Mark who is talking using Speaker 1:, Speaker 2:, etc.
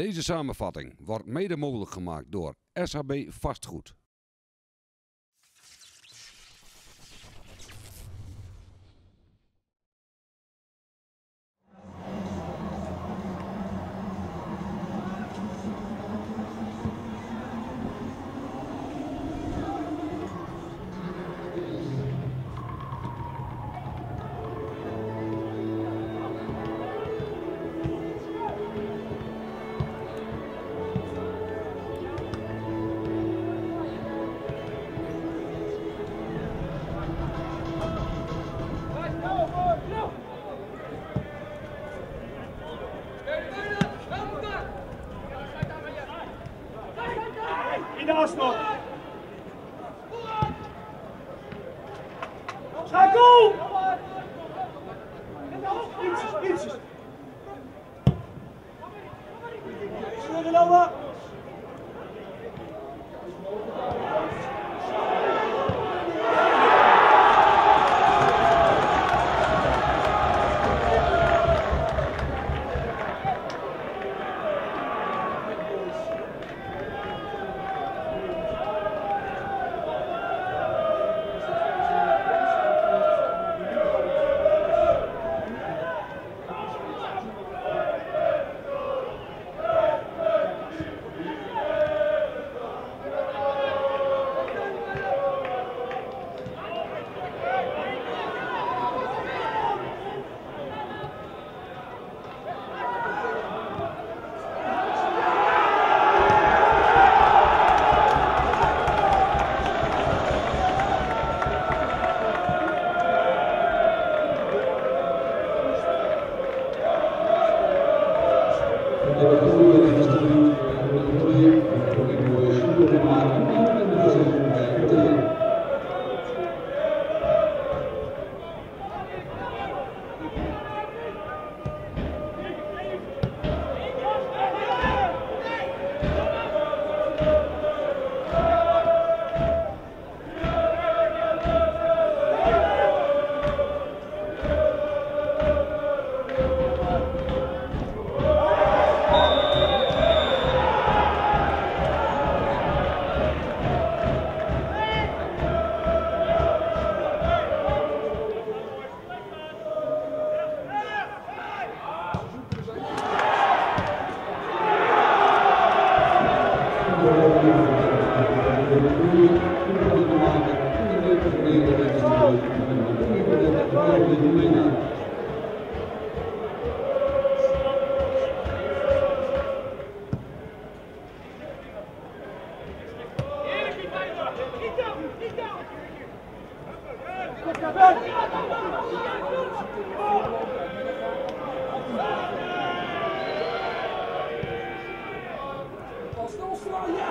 Speaker 1: Deze samenvatting wordt mede mogelijk gemaakt door SHB Vastgoed.
Speaker 2: Arsenal. Шагу! Ищешь, ищешь.
Speaker 3: Thank you. Australia!